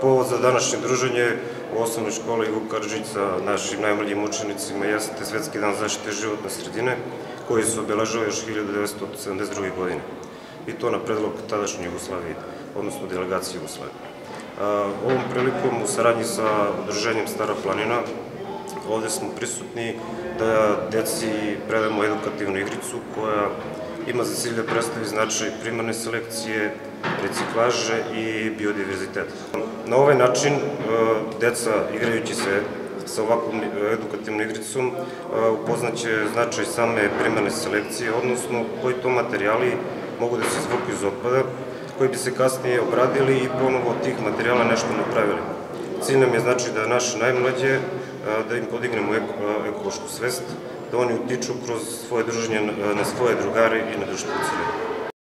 Povod za današnje druženje u osnovnoj školi Vuk Karadžić sa našim najmlađim učenicima jeste Svetski dan zaštite životne sredine, koji se obeležao još 1972. godine. I to na predlog tadašnje Jugoslavije, odnosno delegacije Jugoslavije. Ovom prilikom u saradnji sa udruženjem Stara planina ovde smo prisutni da deci predamo edukativnu igricu koja ima za cilj da predstavi značaj primarne selekcije, reciklaže i biodiverziteta. Na ovaj način e, deca igrajući se sa ovakvom edukativnom igricom e, upoznaće značaj same primarne selekcije, odnosno koji to materijali mogu da se izvuku iz otpada, koji bi se kasnije obradili i ponovo od tih materijala nešto napravili. Cilj nam je znači da naše najmlađe, da im podignemo ekološku svest, da oni utiču kroz svoje druženje na svoje drugare i na društvo u